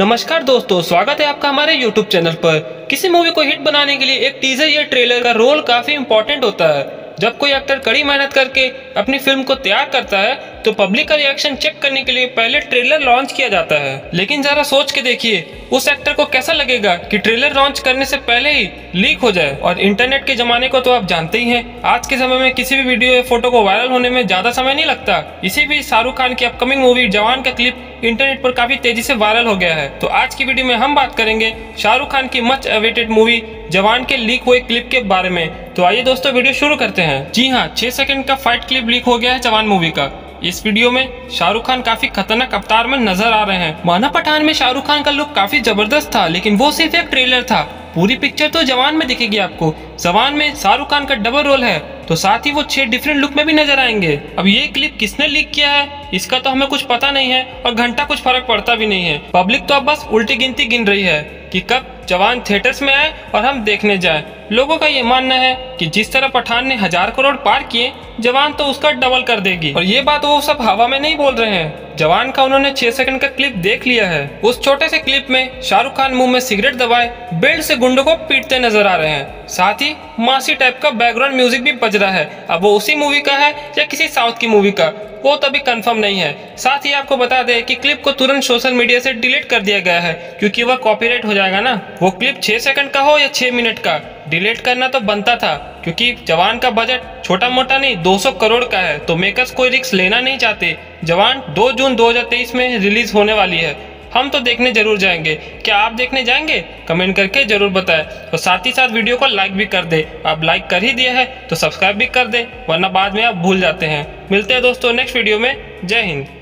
नमस्कार दोस्तों, स्वागत है आपका हमारे YouTube चैनल पर। किसी मूवी को हिट बनाने के लिए एक टीजर या ट्रेलर का रोल काफ़ी इम्पोर्टेंट होता है। जब कोई एक्टर कड़ी मेहनत करके अपनी फ़िल्म को तैयार करता है तो पब्लिक का रिएक्शन चेक करने के लिए पहले ट्रेलर लॉन्च किया जाता है। लेकिन जरा सोच के देखिए, उस एक्टर को कैसा लगेगा कि ट्रेलर लॉन्च करने से पहले ही लीक हो जाए? और इंटरनेट के जमाने को तो आप जानते ही हैं, आज के समय में किसी भी वीडियो या फ़ोटो को वायरल होने में ज़्यादा समय नहीं लगता। इसी भी शाहरुख खान की अपकमिंग मूवी जवान का क्लिप इंटरनेट पर काफ़ी तेज़ी से वायरल हो गया है। तो आज की वीडियो में हम बात करेंगे शाहरुख खान की मच अवेटेड मूवी जवान के लीक हुए क्लिप के बारे में। तो आइए दोस्तों वीडियो शुरू करते हैं। जी हाँ छह सेकंड का फाइट क्लिप लीक हो गया है जवान मूवी का। इस वीडियो में शाहरुख खान काफ़ी खतरनाक अवतार में नज़र आ रहे हैं। माना पठान में शाहरुख खान का लुक काफ़ी ज़बरदस्त था, लेकिन वो सिर्फ़ एक ट्रेलर था। पूरी पिक्चर तो जवान में दिखेगी आपको। जवान में शाहरुख खान का डबल रोल है तो साथ ही वो छह डिफरेंट लुक में भी नज़र आएँगे। अब ये क्लिप किसने लीक किया है? इसका तो हमें कुछ पता नहीं है और घंटा कुछ फ़र्क पड़ता भी नहीं है। पब्लिक तो अब बस उल्टी गिनती गिन रही है कि कब जवान थिएटर्स में आए और हम देखने जाए। लोगों का ये मानना है कि जिस तरह पठान ने हज़ार करोड़ पार किए, जवान तो उसका डबल कर देगी। और ये बात वो सब हवा में नहीं बोल रहे हैं। जवान का उन्होंने छह सेकंड का क्लिप देख लिया है। उस छोटे से क्लिप में शाहरुख खान मुँह में सिगरेट दबाए, बेल्ट से गुंडों को पीटते नज़र आ रहे हैं। साथ ही मासी टाइप का बैकग्राउंड म्यूज़िक भी बज रहा है। अब वो उसी मूवी का है या किसी साउथ की मूवी का? वो तभी अभी कंफर्म नहीं है। साथ ही आपको बता दें कि क्लिप को तुरंत सोशल मीडिया से डिलीट कर दिया गया है, क्योंकि वह कॉपीराइट हो जाएगा ना। वो क्लिप छह सेकंड का हो या छह मिनट का। डिलीट करना तो बनता था, क्योंकि जवान का बजट छोटा मोटा नहीं 200 करोड़ का है तो मेकर्स कोई रिस्क लेना नहीं चाहते। जवान 2 जून 2023 में रिलीज़ होने वाली है। हम तो देखने ज़रूर जाएँगे। क्या आप देखने जाएँगे? कमेंट करके ज़रूर बताएँ। और साथ ही साथ वीडियो को लाइक भी कर दे। आप लाइक कर ही दिया है तो सब्सक्राइब भी कर दे, वरना बाद में आप भूल जाते हैं। मिलते हैं दोस्तों नेक्स्ट वीडियो में। जय हिंद।